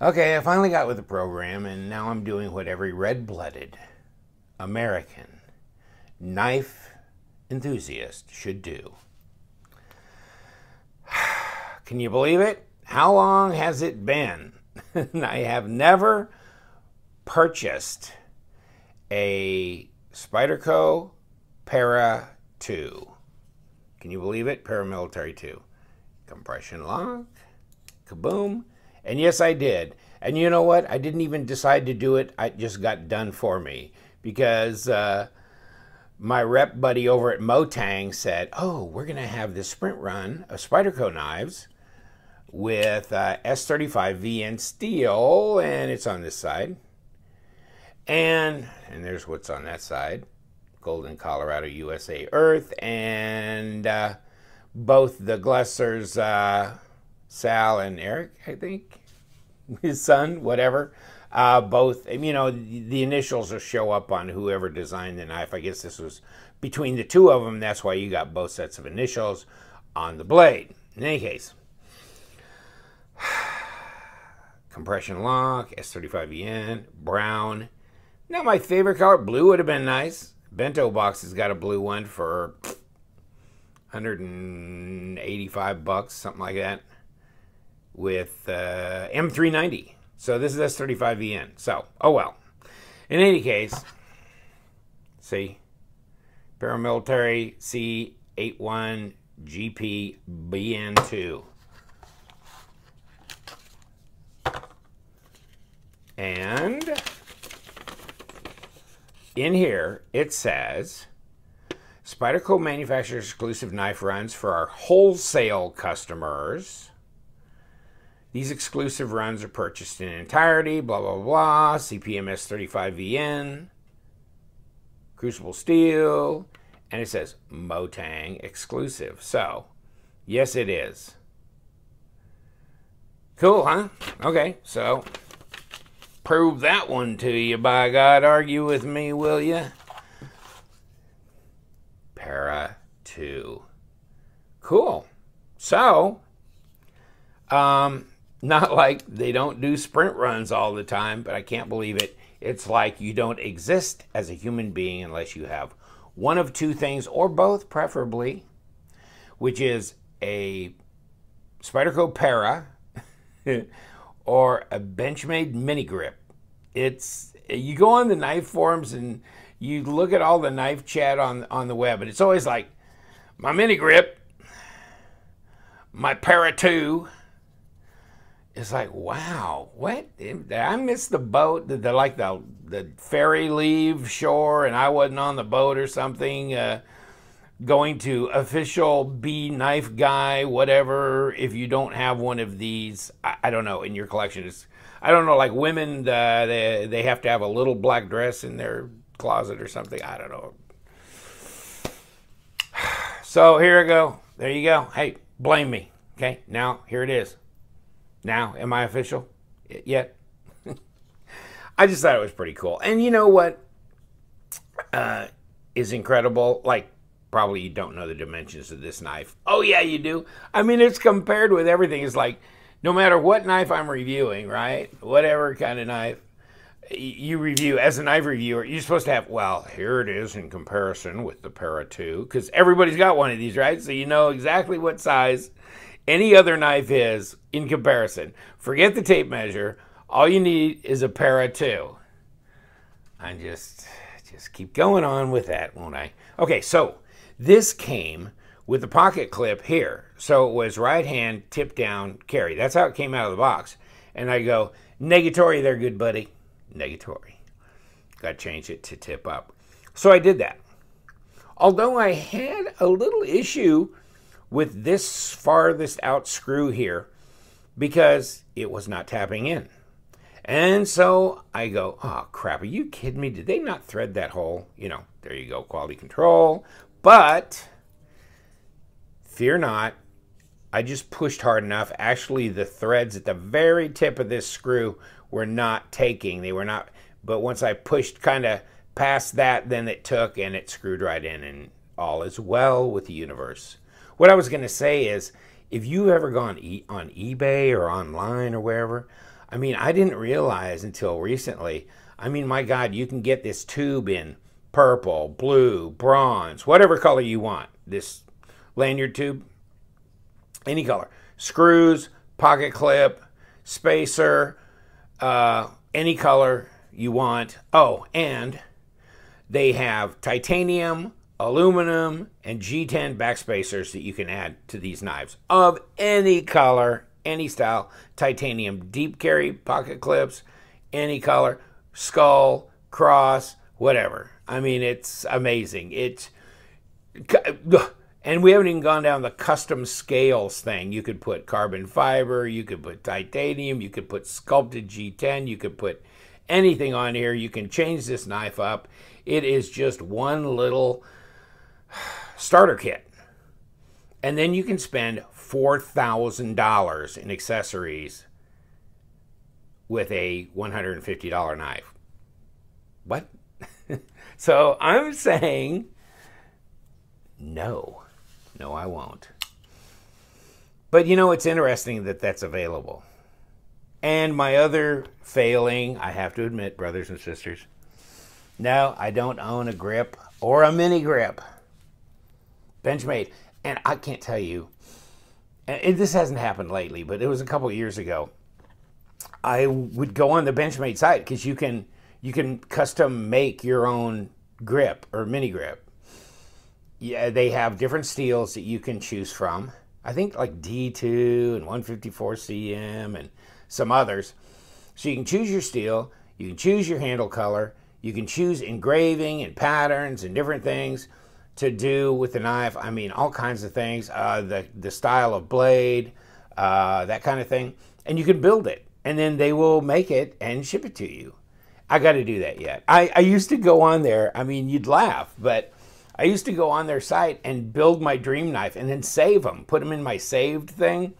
Okay, I finally got with the program, and now I'm doing what every red blooded American knife enthusiast should do. Can you believe it? How long has it been? I have never purchased a Spyderco Para 2. Can you believe it? Paramilitary 2. Compression lock, kaboom. And yes, I did. And you know what? I didn't even decide to do it. I just got done for me because uh, my rep buddy over at Moteng said, "Oh, we're going to have this sprint run of Spyderco knives with uh, S35 VN steel, and it's on this side, and and there's what's on that side, Golden, Colorado, USA, Earth, and uh, both the Glessers, uh, Sal and Eric, I think, his son, whatever." Uh, both, you know, the initials will show up on whoever designed the knife. I guess this was between the two of them. That's why you got both sets of initials on the blade. In any case, compression lock, S35VN, brown. Not my favorite color. Blue would have been nice. Bento box has got a blue one for 185 bucks, something like that, with uh, M390. So this is S35VN. So, oh well. In any case, see, paramilitary C81 GP BN2. And in here, it says Spyderco manufactures exclusive knife runs for our wholesale customers. These exclusive runs are purchased in entirety, blah, blah, blah, CPM S35VN, Crucible Steel, and it says Moteng exclusive. So, yes, it is. Cool, huh? Okay, so prove that one to you, by God. Argue with me, will you? Para 2. Cool. So, um, not like they don't do sprint runs all the time, but I can't believe it. It's like you don't exist as a human being unless you have one of two things, or both, preferably, which is a Spyderco Para or a Benchmade mini grip. It's you go on the knife forums and you look at all the knife chat on on the web, and it's always like my mini grip, my Para 2 it's like, wow, what? I missed the boat. Did the like the the ferry leave shore, and I wasn't on the boat or something? Uh, going to official B knife guy, whatever. If you don't have one of these, I, I don't know in your collection. It's I don't know, like women, uh, they they have to have a little black dress in their closet or something. I don't know. So here I go. There you go. Hey, blame me. Okay, now here it is. Now, am I official yet? I just thought it was pretty cool. And you know what uh, is incredible? Like, probably you don't know the dimensions of this knife. Oh, yeah, you do. I mean, it's compared with everything. It's like, no matter what knife I'm reviewing, right? Whatever kind of knife you review as a knife reviewer, you're supposed to have, well, here it is in comparison with the Para 2, because everybody's got one of these, right? So you know exactly what size any other knife is in comparison. Forget the tape measure. All you need is a Para 2. I just just keep going on with that, won't I? Okay, so this came with the pocket clip here. So it was right hand, tip down, carry. That's how it came out of the box. And I go, negatory there, good buddy. Negatory. Got to change it to tip up. So I did that. Although I had a little issue with this farthest out screw here because it was not tapping in. And so I go, oh crap, are you kidding me? Did they not thread that hole? You know, there you go, quality control. But fear not, I just pushed hard enough. Actually, the threads at the very tip of this screw were not taking. They were not, but once I pushed kind of past that, then it took and it screwed right in, and all is well with the universe. What I was going to say is, if you've ever gone e on eBay or online or wherever, I mean, I didn't realize until recently. I mean, my God, you can get this tube in purple, blue, bronze, whatever color you want. This lanyard tube, any color. Screws, pocket clip, spacer, uh, any color you want. Oh, and they have titanium, aluminum, and G10 backspacers that you can add to these knives of any color, any style. Titanium deep carry pocket clips, any color, skull, cross, whatever. I mean, it's amazing. It's and we haven't even gone down the custom scales thing. You could put carbon fiber, you could put titanium, you could put sculpted G10, you could put anything on here. You can change this knife up. It is just one little starter kit. And then you can spend $4,000 in accessories with a $150 knife. What? so I'm saying no. No, I won't. But you know, it's interesting that that's available. And my other failing, I have to admit, brothers and sisters, no, I don't own a grip or a mini grip. Benchmade. And I can't tell you, and this hasn't happened lately, but it was a couple years ago. I would go on the Benchmade site because you can you can custom make your own grip or mini grip. Yeah, they have different steels that you can choose from. I think like D2 and 154 CM and some others. So you can choose your steel, you can choose your handle color, you can choose engraving and patterns and different things to do with the knife. I mean, all kinds of things, uh, the, the style of blade, uh, that kind of thing. And you can build it, and then they will make it and ship it to you. I got to do that yet. I, I used to go on there, I mean, you'd laugh, but I used to go on their site and build my dream knife and then save them, put them in my saved thing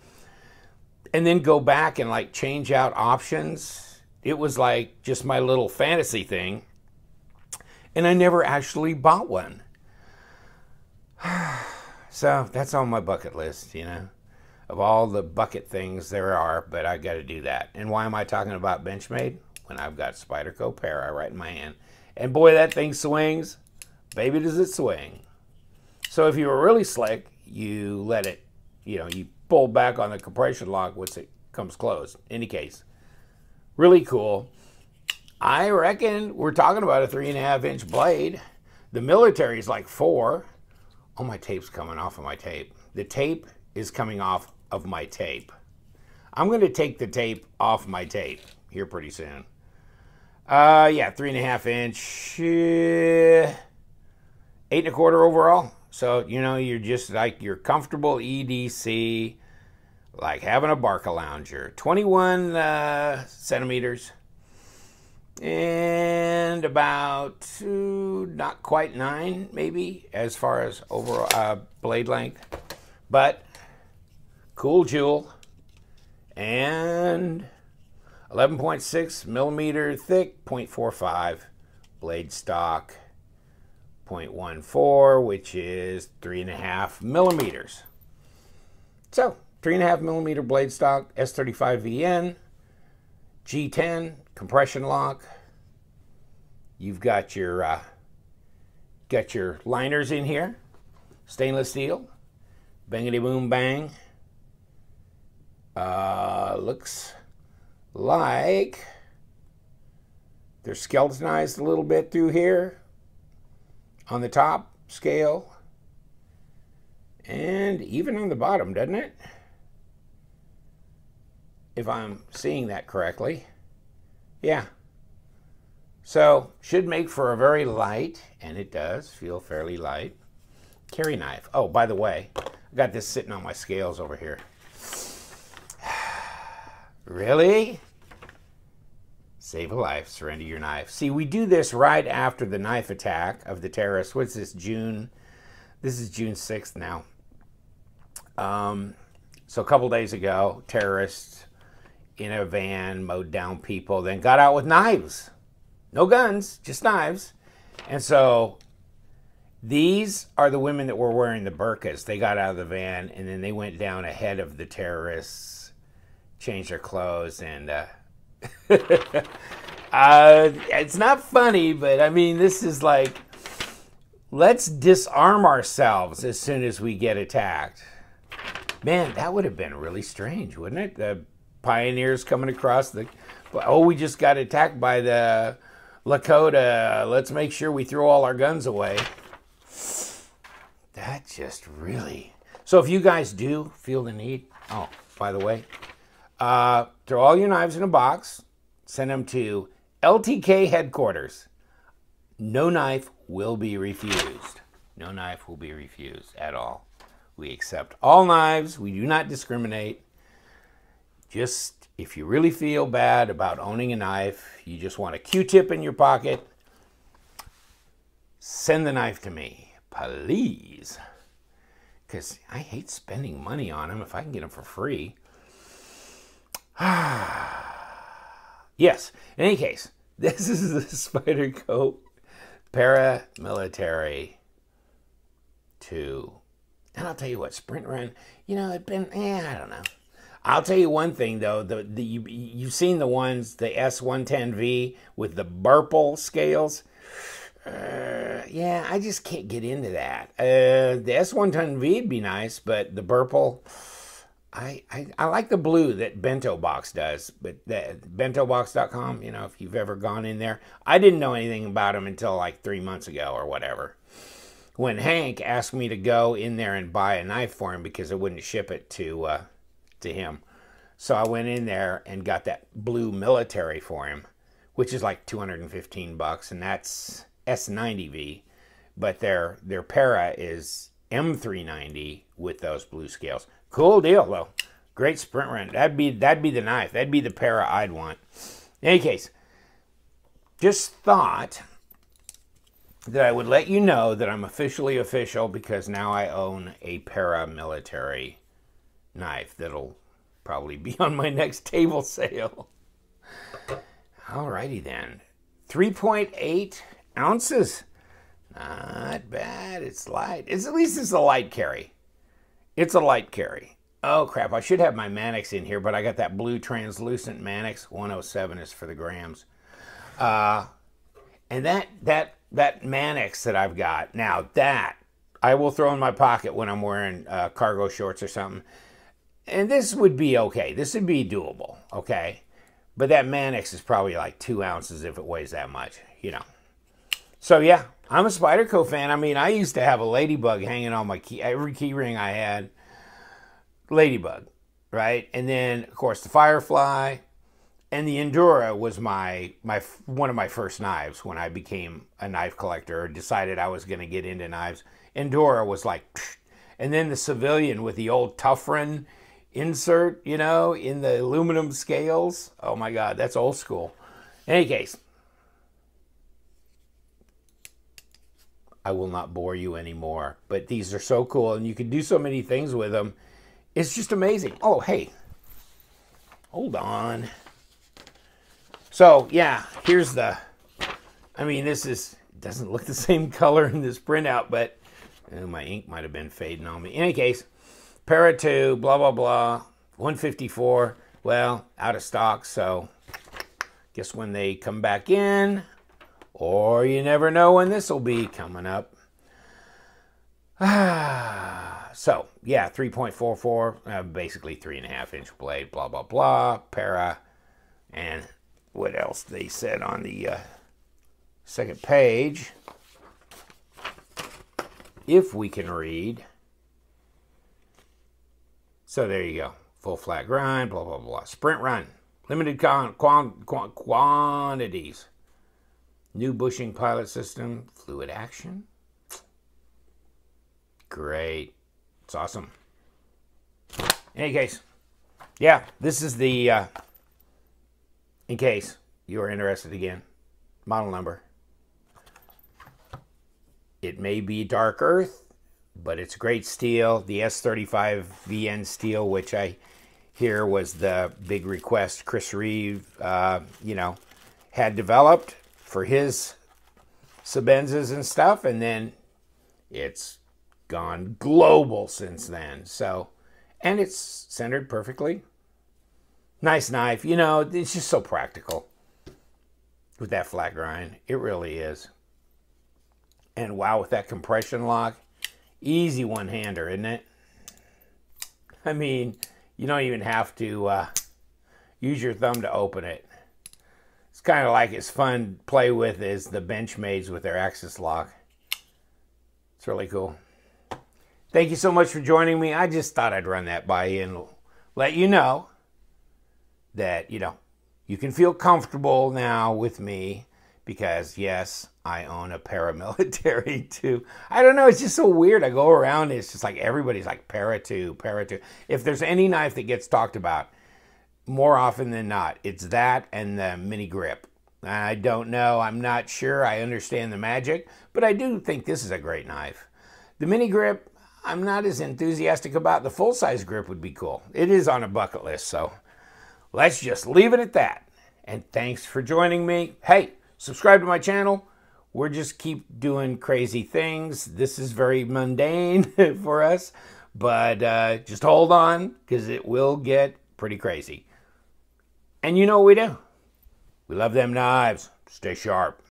and then go back and like change out options. It was like just my little fantasy thing. And I never actually bought one. So that's on my bucket list, you know, of all the bucket things there are, but I got to do that. And why am I talking about Benchmade? When I've got Spyderco Para right in my hand. And boy, that thing swings. Baby, does it swing. So if you were really slick, you let it, you know, you pull back on the compression lock once it comes closed. Any case, really cool. I reckon we're talking about a three and a half inch blade. The military is like four. Oh, my tape's coming off of my tape. The tape is coming off of my tape. I'm going to take the tape off my tape here pretty soon. Uh, yeah, three and a half inch, uh, eight and a quarter overall. So, you know, you're just like, you're comfortable EDC, like having a Barcalounger, 21 uh, centimeters and about two, not quite nine, maybe, as far as overall uh, blade length. But cool jewel and 11.6 millimeter thick, 0.45 blade stock. 0.14, which is three and a half millimeters. So, three and a half millimeter blade stock, S35VN, G10, compression lock. You've got your uh, got your liners in here, stainless steel, bangity boom bang. Uh, looks like they're skeletonized a little bit through here on the top scale and even on the bottom, doesn't it? If I'm seeing that correctly. Yeah. So, should make for a very light, and it does feel fairly light, carry knife. Oh, by the way, I got this sitting on my scales over here. really? Save a life, surrender your knife. See, we do this right after the knife attack of the terrorists. What's this, June? This is June 6th now. Um, so a couple days ago, terrorists in a van mowed down people, then got out with knives. No guns, just knives. And so these are the women that were wearing the burqas. They got out of the van and then they went down ahead of the terrorists, changed their clothes, and uh, uh, it's not funny, but I mean, this is like, let's disarm ourselves as soon as we get attacked. Man, that would have been really strange, wouldn't it? The pioneers coming across the, oh, we just got attacked by the Lakota. Let's make sure we throw all our guns away. That just really. So if you guys do feel the need, oh, by the way, uh, throw all your knives in a box, send them to LTK headquarters. No knife will be refused. No knife will be refused at all. We accept all knives. We do not discriminate. Just if you really feel bad about owning a knife, you just want a Q-tip in your pocket, send the knife to me, please. Because I hate spending money on them if I can get them for free. Ah Yes, in any case, this is the Spider Spyderco Paramilitary 2. And I'll tell you what, Sprint Run, you know, it's been, eh, I don't know. I'll tell you one thing though, the, the you, you've seen the ones, the S110V with the Burple scales. Uh, yeah, I just can't get into that. Uh, the S110V would be nice, but the Burple, I, I, I like the blue that Bento Box does, but bentobox.com, you know, if you've ever gone in there, I didn't know anything about them until like three months ago or whatever. When Hank asked me to go in there and buy a knife for him because I wouldn't ship it to uh, to him, so I went in there and got that blue military for him, which is like 215 bucks, and that's S90V, but their their para is M390 with those blue scales. Cool deal though. Great sprint run. That'd be that'd be the knife. That'd be the para I'd want. In any case, just thought that I would let you know that I'm officially official because now I own a paramilitary knife that'll probably be on my next table sale. Alrighty then. 3.8 ounces. Not bad. It's light. It's at least it's a light carry. It's a light carry. Oh crap, I should have my Manix in here, but I got that blue translucent Manix. 107 is for the grams. Uh, and that that that Manix that I've got, now that I will throw in my pocket when I'm wearing uh, cargo shorts or something. And this would be okay. This would be doable, okay? But that Manix is probably like two ounces if it weighs that much, you know. So yeah, I'm a Spyderco fan. I mean, I used to have a ladybug hanging on my key. Every key ring I had, ladybug, right? And then of course the Firefly, and the Endura was my my one of my first knives when I became a knife collector or decided I was going to get into knives. Endura was like, and then the Civilian with the old Tuffren insert, you know, in the aluminum scales. Oh my God, that's old school. In any case, I will not bore you anymore. But these are so cool, and you can do so many things with them. It's just amazing. Oh, hey, hold on. So yeah, here's the. I mean, this is doesn't look the same color in this printout, but oh, my ink might have been fading on me. In any case, Para 2, blah blah blah, 154. Well, out of stock, so guess when they come back in, or you never know when this will be coming up. so, yeah, 3.44, uh, basically three and a half inch blade, blah, blah, blah, para. And what else they said on the uh, second page. If we can read. So there you go. Full flat grind, blah, blah, blah. Sprint run. Limited con- quantities. New bushing pilot system, fluid action. Great. It's awesome. In any case, yeah, this is the, uh, in case you are interested again, model number. It may be dark earth, but it's great steel. The S35 VN steel, which I hear was the big request Chris Reeve, uh, you know, had developed for his Sebenzas and stuff, and then it's gone global since then. So, and it's centered perfectly. Nice knife. You know, it's just so practical with that flat grind. It really is. And wow, with that compression lock, easy one-hander, isn't it? I mean, you don't even have to uh, use your thumb to open it. It's kind of like as fun to play with as the Benchmades with their Axis lock. It's really cool. Thank you so much for joining me. I just thought I'd run that by you and let you know that, you know, you can feel comfortable now with me because, yes, I own a paramilitary too. I don't know. It's just so weird. I go around, it's just like everybody's like para two, para two. If there's any knife that gets talked about, more often than not, it's that and the mini grip. I don't know. I'm not sure. I understand the magic, but I do think this is a great knife. The mini grip, I'm not as enthusiastic about. The full size grip would be cool. It is on a bucket list, so let's just leave it at that. And thanks for joining me. Hey, subscribe to my channel. We're just keep doing crazy things. This is very mundane for us, but uh, just hold on because it will get pretty crazy. And you know what we do? We love them knives. Stay sharp.